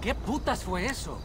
¿Qué putas fue eso?